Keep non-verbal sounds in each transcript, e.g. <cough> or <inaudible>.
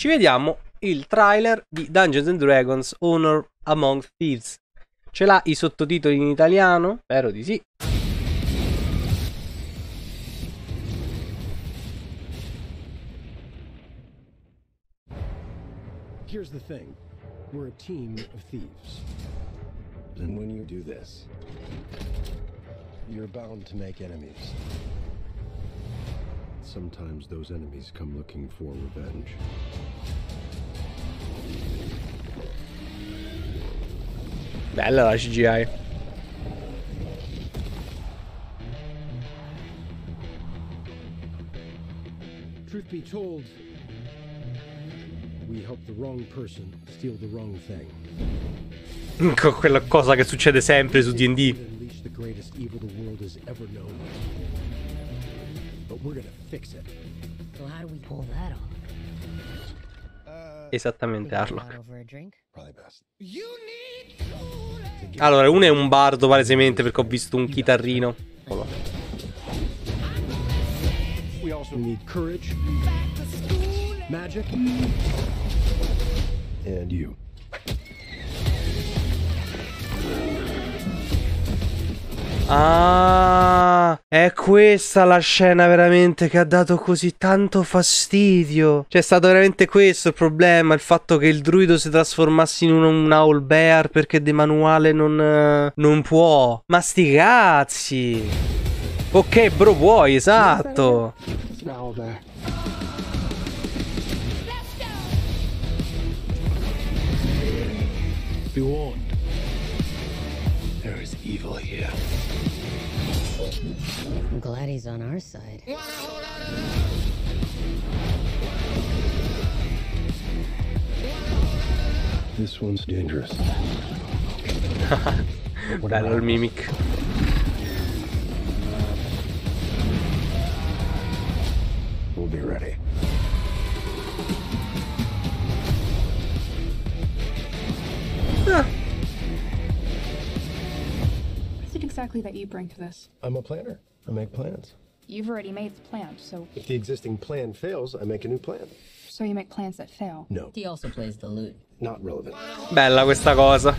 ci vediamo il trailer di Dungeons and Dragons Honor Among Thieves. Ce l'ha i sottotitoli in italiano? Spero di sì. Here's the thing we're a team of thieves. And when you do this, you're bound to make enemies. Sometimes those enemies come looking for revenge. Bella la CGI. Truth be told, we help the wrong person steal the wrong thing. <laughs> Con quella cosa che succede sempre su D&D. Esattamente, Harlock. out over a drink? Probably best. Allora, uno è un bardo palesemente perché ho visto un chitarrino. We also need courage, magic, and you. Ah, è questa la scena veramente che ha dato così tanto fastidio. Cioè, è stato veramente questo il problema: il fatto che il druido si trasformasse in un, un owl bear perché di manuale non, eh, non può. Ma sti cazzi. Ok, bro, puoi, esatto. It's an There is evil here. I'm glad he's on our side. This one's dangerous. <laughs> Bello il mimic. We'll be ready. What exactly that you bring to this? I'm a planner. I make plans. You've already made the plan, so If the existing plan fails, I make a new plan. so you make plans that fail. No, He also plays the lute. not relevant. Bella questa cosa.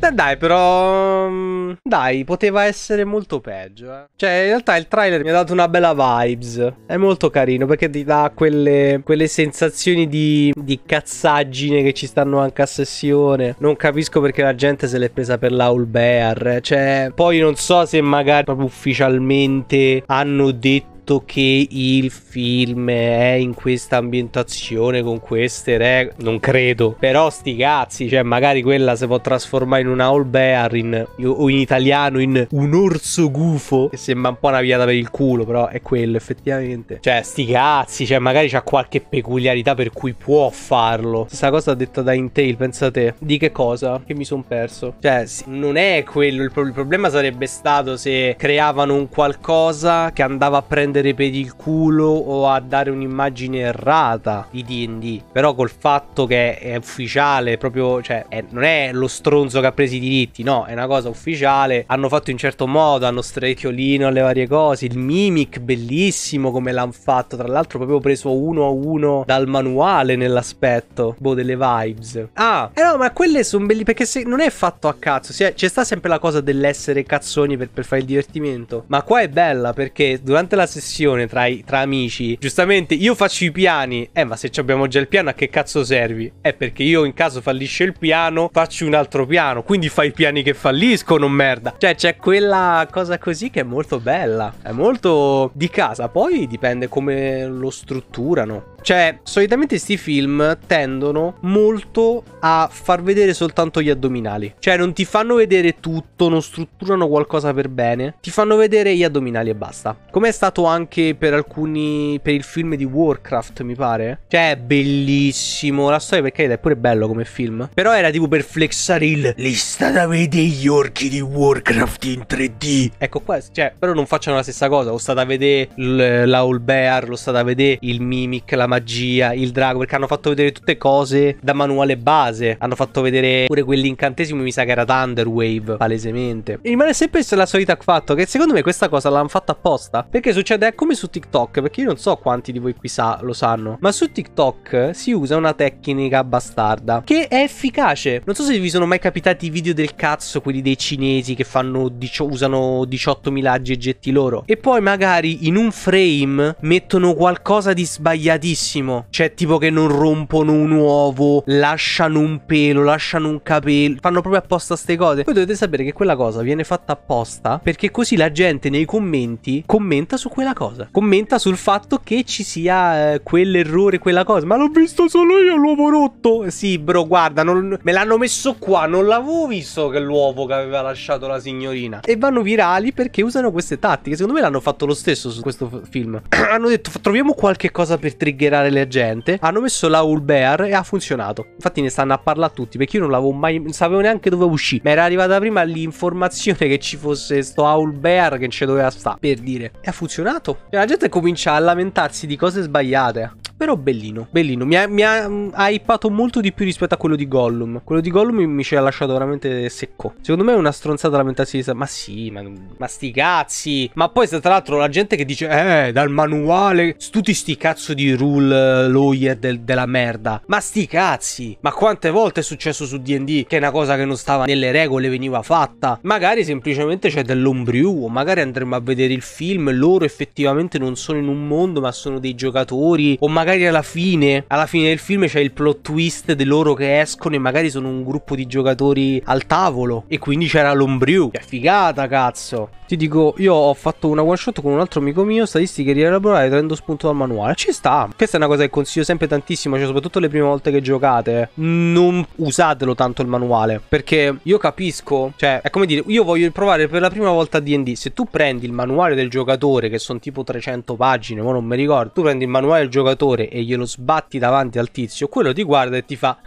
Eh, dai, però. mm, Dai, poteva essere molto peggio. Eh. Cioè, in realtà il trailer mi ha dato una bella vibes. È molto carino perché ti dà quelle, quelle sensazioni di, di cazzaggine che ci stanno anche a sessione. Non capisco perché la gente se l'è presa per l'Owl Bear. Cioè, poi non so se magari proprio ufficialmente hanno detto che il film è in questa ambientazione con queste regole. Non credo. Però sti cazzi, cioè magari quella si può trasformare in un owl bear in, o in italiano in un orso gufo. Che sembra un po' una viata per il culo, però è quello effettivamente. Cioè sti cazzi, cioè magari c'ha qualche peculiarità per cui può farlo. Stessa cosa detta da Intel, pensate. Di che cosa? Che mi son perso. Cioè non è quello il, pro- il problema sarebbe stato se creavano un qualcosa che andava a prendere per il culo o a dare un'immagine errata di D&D. Però col fatto che è ufficiale, proprio, cioè, è- non è lo stronzo che ha preso i diritti, no, è una cosa ufficiale. Hanno fatto in certo modo, hanno strecchiolino alle varie cose. Il mimic, bellissimo come l'hanno fatto. Tra l'altro, proprio preso uno a uno dal manuale nell'aspetto, boh, delle vibes. Ah, eh no, ma quelle sono belli perché se non è fatto a cazzo, è- c'è sta sempre la cosa dell'essere cazzoni per, per fare il divertimento. Ma qua è bella perché durante la sessione tra, i- tra amici, giustamente io faccio i piani. Eh, ma se abbiamo già il piano, a che cazzo servi? È perché io in caso fallisce il piano, faccio un altro piano. Quindi fai i piani che falliscono, merda. Cioè, c'è quella cosa così che è molto bella. È molto di casa. Poi dipende come lo strutturano. Cioè, solitamente sti film tendono molto a far vedere soltanto gli addominali. Cioè, non ti fanno vedere tutto, non strutturano qualcosa per bene. Ti fanno vedere gli addominali e basta. Come è stato anche per alcuni. per il film di Warcraft, mi pare. Cioè, è bellissimo. La storia, perché è pure bello come film. Però era tipo per flexare il. Li state a vedere gli orchi di Warcraft in 3D. Ecco qua, cioè, però non facciano la stessa cosa. Lo state a vedere l- l'Owl Bear, lo state a vedere il Mimic, la magia, il drago. Perché hanno fatto vedere tutte cose da manuale base. Hanno fatto vedere pure quell'incantesimo, mi sa che era Thunderwave, palesemente. E rimane sempre la solita fatto che secondo me questa cosa l'hanno fatta apposta. Perché succede come su TikTok, perché io non so quanti di voi qui sa, lo sanno, ma su TikTok si usa una tecnica bastarda che è efficace. Non so se vi sono mai capitati i video del cazzo, quelli dei cinesi che fanno dicio- usano 18.000 aggetti loro e poi magari in un frame mettono qualcosa di sbagliatissimo. Cioè tipo che non rompono un uovo, lasciano un pelo, lasciano un capello, fanno proprio apposta ste cose. Voi dovete sapere che quella cosa viene fatta apposta perché così la gente nei commenti commenta su quella cosa. Commenta sul fatto che ci sia eh, quell'errore, quella cosa. Ma l'ho visto solo io l'uovo rotto. Sì, bro, guarda, non- me l'hanno messo qua, non l'avevo visto che l'uovo che aveva lasciato la signorina. E vanno virali perché usano queste tattiche. Secondo me l'hanno fatto lo stesso su questo film. <clears throat> Hanno detto troviamo qualche cosa per triggerare la gente. Hanno messo la Hull Bear e ha funzionato. Infatti ne stanno a parlare tutti perché io non l'avevo mai non sapevo neanche dove uscì. Mi era arrivata prima l'informazione che ci fosse sto Owl Bear che non ci doveva stare per dire. E ha funzionato. Cioè, la gente comincia a lamentarsi di cose sbagliate. Però bellino, bellino. Mi ha, mi ha, mm, ha hypato molto di più rispetto a quello di Gollum. Quello di Gollum mi, ci ha lasciato veramente secco. Secondo me è una stronzata lamentarsi di Ma sì, ma, ma sti cazzi. Ma poi tra l'altro la gente che dice Eh, dal manuale Tutti sti cazzo di rule eh, lawyer del- della merda Ma sti cazzi Ma quante volte è successo su D&D Che una cosa che non stava nelle regole veniva fatta Magari semplicemente c'è dell'ombriu O magari andremo a vedere il film Loro effettivamente non sono in un mondo Ma sono dei giocatori O magari alla fine Alla fine del film c'è il plot twist di loro che escono E magari sono un gruppo di giocatori al tavolo. E quindi c'era l'ombriu Che figata cazzo. Ti dico io ho fatto una one shot con un altro amico mio Statistiche rielaborate prendo spunto dal manuale. Ci sta. Questa è una cosa che consiglio sempre tantissimo Cioè soprattutto le prime volte che giocate. Non usatelo tanto il manuale Perché io capisco Cioè è come dire Io voglio provare per la prima volta D&D Se tu prendi il manuale del giocatore Che sono tipo 300 pagine Ma non mi ricordo Tu prendi il manuale del giocatore E glielo sbatti davanti al tizio Quello ti guarda e ti fa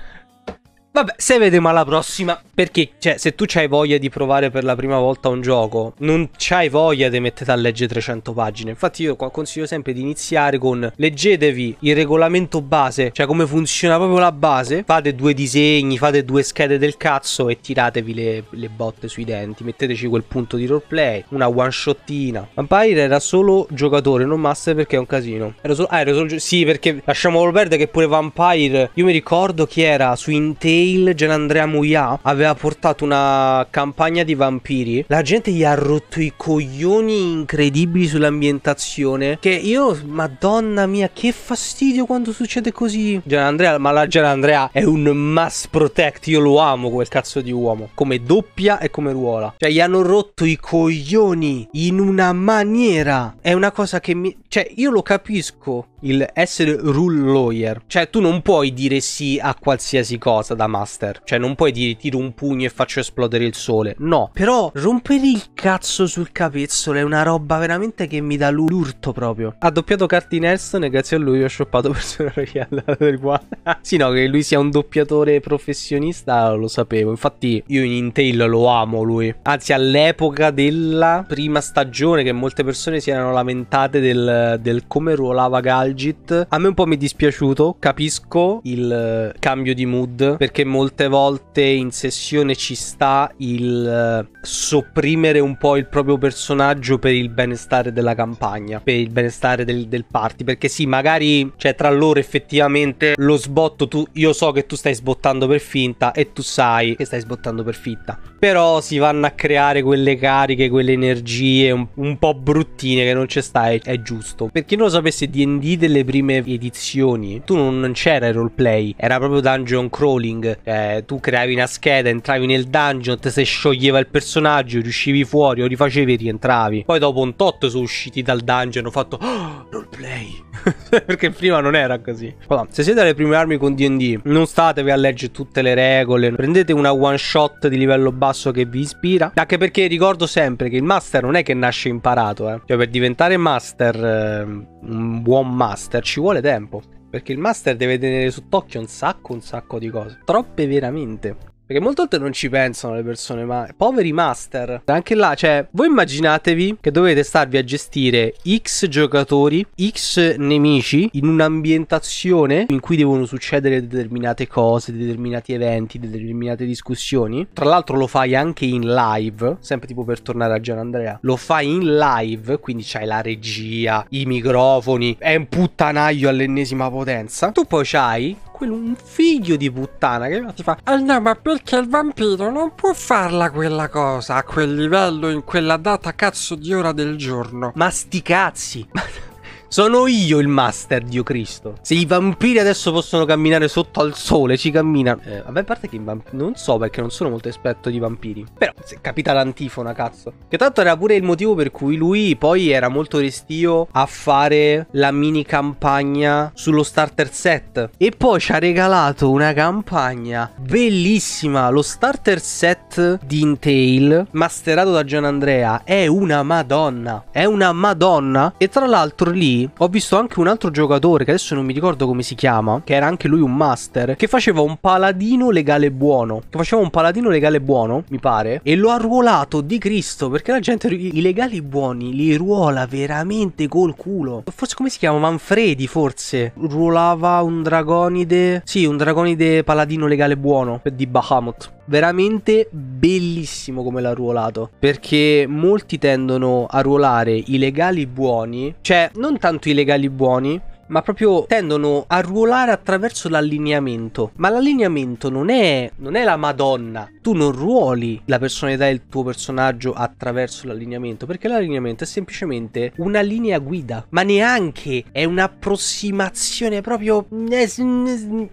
Vabbè, se vedremo alla prossima. Perché, cioè, se tu c'hai voglia di provare per la prima volta un gioco, non c'hai voglia di mettere a leggere 300 pagine. Infatti, io consiglio sempre di iniziare con leggetevi il regolamento base, cioè come funziona proprio la base. Fate due disegni, fate due schede del cazzo e tiratevi le, le botte sui denti. Metteteci quel punto di roleplay, una one shottina. Vampire era solo giocatore, non master perché è un casino. Era solo, ah, era solo. Sì, perché lasciamo perdere che pure Vampire. Io mi ricordo chi era su Intel Gianandrea Muia aveva portato una campagna di vampiri. La gente gli ha rotto i coglioni incredibili sull'ambientazione. Che io, madonna mia, che fastidio quando succede così. Gianandrea, ma la Gianandrea è un mass protect. Io lo amo quel cazzo di uomo. Come doppia e come ruola. Cioè, gli hanno rotto i coglioni in una maniera. È una cosa che mi. Cioè, io lo capisco. Il essere rule lawyer. Cioè, tu non puoi dire sì a qualsiasi cosa da master. Cioè, non puoi dire tiro un pugno e faccio esplodere il sole. No. Però rompere il cazzo sul capezzolo è una roba veramente che mi dà l'urto proprio. Ha doppiato Carti Nelson e grazie a lui ho shoppato <laughs> personaggi del qua. <laughs> sì, no, che lui sia un doppiatore professionista lo sapevo. Infatti, io in Intel lo amo lui. Anzi, all'epoca della prima stagione, che molte persone si erano lamentate del, del come ruolava Galgit. A me un po' mi è dispiaciuto. Capisco il eh, cambio di mood. Perché molte volte in sessione ci sta il eh, sopprimere un po' il proprio personaggio per il benestare della campagna. Per il benestare del, del party. Perché sì, magari, cioè, tra loro effettivamente lo sbotto. Tu, io so che tu stai sbottando per finta. E tu sai che stai sbottando per finta. Però si vanno a creare quelle cariche, quelle energie un, un po' bruttine che non ci sta, è, è giusto. Per chi non lo sapesse, DD delle prime edizioni, tu non, non c'era il roleplay, era proprio dungeon crawling. Cioè, tu creavi una scheda, entravi nel dungeon, te se scioglieva il personaggio, riuscivi fuori, o rifacevi e rientravi. Poi dopo un tot sono usciti dal dungeon, ho fatto "Oh, roleplay. <laughs> Perché prima non era così. Voilà. Se siete alle prime armi con DD, non statevi a leggere tutte le regole. Prendete una one shot di livello basso che vi ispira. Anche perché ricordo sempre che il master non è che nasce imparato. Eh. Cioè, per diventare master, eh, un buon master, ci vuole tempo. Perché il master deve tenere sott'occhio un sacco, un sacco di cose. Troppe veramente. Perché molte volte non ci pensano le persone, ma poveri master. Anche là, cioè, voi immaginatevi che dovete starvi a gestire X giocatori, X nemici in un'ambientazione in cui devono succedere determinate cose, determinati eventi, determinate discussioni. Tra l'altro lo fai anche in live, sempre tipo per tornare a Gian Andrea. Lo fai in live, quindi c'hai la regia, i microfoni, è un puttanaio all'ennesima potenza. Tu poi c'hai quello un figlio di puttana che ti fa Eh no, ma perché il vampiro non può farla quella cosa a quel livello in quella data cazzo di ora del giorno? Ma sti cazzi! <laughs> Sono io il master, Dio Cristo. Se i vampiri adesso possono camminare sotto al sole, ci camminano. Eh, vabbè, a parte che i vampiri. Non so perché non sono molto esperto di vampiri. Però, se capita l'antifona, cazzo. Che tanto era pure il motivo per cui lui poi era molto restio a fare la mini campagna sullo starter set. E poi ci ha regalato una campagna bellissima. Lo starter set di Intel, masterato da Gian Andrea, è una madonna. È una madonna. E tra l'altro lì ho visto anche un altro giocatore che adesso non mi ricordo come si chiama, che era anche lui un master, che faceva un paladino legale buono. Che faceva un paladino legale buono, mi pare, e lo ha ruolato di Cristo, perché la gente i legali buoni li ruola veramente col culo. Forse come si chiama? Manfredi, forse. Ruolava un dragonide. Sì, un dragonide paladino legale buono di Bahamut veramente bellissimo come l'ha ruolato. Perché molti tendono a ruolare i legali buoni, cioè non tanto i legali buoni, ma proprio tendono a ruolare attraverso l'allineamento. Ma l'allineamento non è, non è la Madonna. Tu non ruoli la personalità del tuo personaggio attraverso l'allineamento, perché l'allineamento è semplicemente una linea guida, ma neanche è un'approssimazione proprio...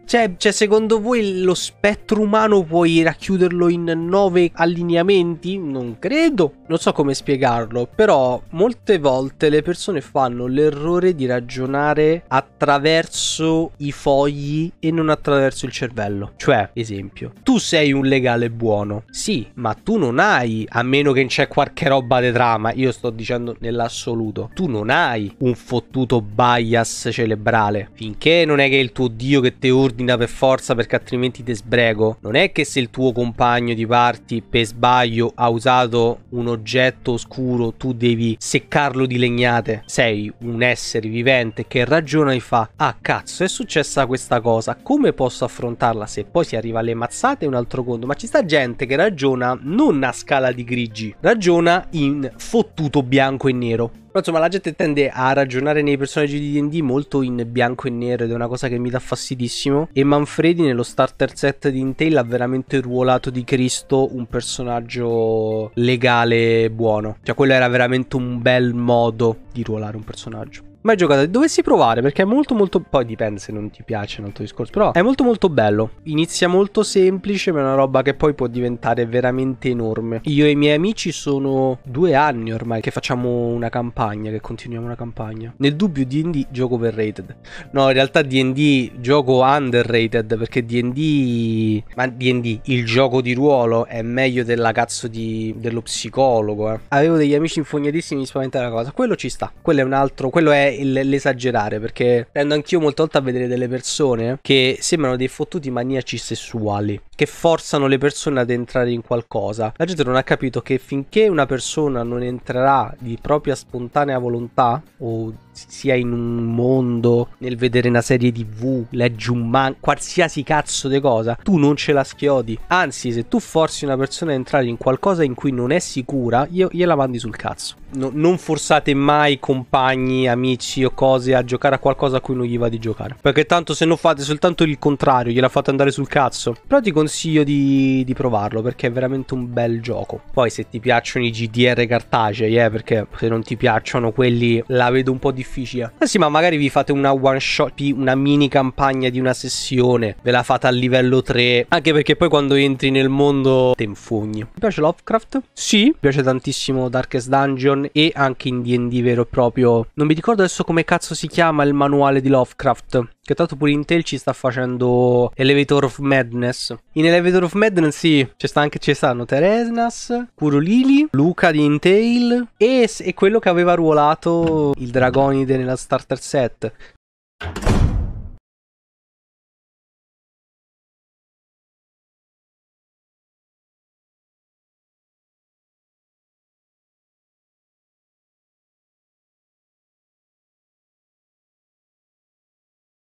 Cioè, cioè secondo voi lo spettro umano puoi racchiuderlo in nove allineamenti? Non credo. Non so come spiegarlo, però molte volte le persone fanno l'errore di ragionare attraverso i fogli e non attraverso il cervello. Cioè, esempio, tu sei un legale buono, sì, ma tu non hai, a meno che c'è qualche roba di trama, io sto dicendo nell'assoluto, tu non hai un fottuto bias cerebrale. Finché non è che è il tuo dio che ti ordina per forza perché altrimenti ti sbrego. Non è che se il tuo compagno di parti per sbaglio ha usato un oggetto oscuro, tu devi seccarlo di legnate. Sei un essere vivente che ragiona e fa ah cazzo è successa questa cosa come posso affrontarla se poi si arriva alle mazzate è un altro conto ma ci sta gente che ragiona non a scala di grigi ragiona in fottuto bianco e nero. Però insomma la gente tende a ragionare nei personaggi di D&D molto in bianco e nero ed è una cosa che mi dà fastidissimo e Manfredi nello starter set di Intel ha veramente ruolato di Cristo un personaggio legale buono. Cioè quello era veramente un bel modo di ruolare un personaggio mai giocato. Dovessi provare perché è molto molto... Poi dipende se non ti piace, un altro discorso. Però è molto molto bello. Inizia molto semplice ma è una roba che poi può diventare veramente enorme. Io e i miei amici sono due anni ormai che facciamo una campagna, che continuiamo una campagna. Nel dubbio D&D gioco overrated. No, in realtà D&D gioco underrated perché D&D... Ma D&D, il gioco di ruolo è meglio della cazzo di... dello psicologo, eh. Avevo degli amici infognatissimi di spaventare la cosa. Quello ci sta. Quello è un altro... Quello è l'esagerare perché tendo anch'io molte volte a vedere delle persone che sembrano dei fottuti maniaci sessuali che forzano le persone ad entrare in qualcosa. La gente non ha capito che finché una persona non entrerà di propria spontanea volontà o sia in un mondo, nel vedere una serie tv, leggi un man, qualsiasi cazzo di cosa, tu non ce la schiodi. Anzi, se tu forzi una persona a entrare in qualcosa in cui non è sicura, io, gliela mandi sul cazzo. No, non forzate mai compagni, amici o cose a giocare a qualcosa a cui non gli va di giocare. Perché tanto se non fate soltanto il contrario, gliela fate andare sul cazzo. Però ti consiglio di, di provarlo perché è veramente un bel gioco. Poi se ti piacciono i GDR cartacei, eh, perché se non ti piacciono quelli la vedo un po' difficile. Ma sì, ma magari vi fate una one shot, una mini campagna di una sessione, ve la fate a livello 3. Anche perché poi quando entri nel mondo te infugni. Mi piace Lovecraft? Sì, mi piace tantissimo Darkest Dungeon e anche in D&D vero e proprio. Non mi ricordo adesso come cazzo si chiama il manuale di Lovecraft. Che tanto pure Intel ci sta facendo Elevator of Madness. In Elevator of Madness sì, ci sta anche ci stanno Teresnas, Kurolili, Luca di Intel e, e quello che aveva ruolato il Dragonide nella starter set.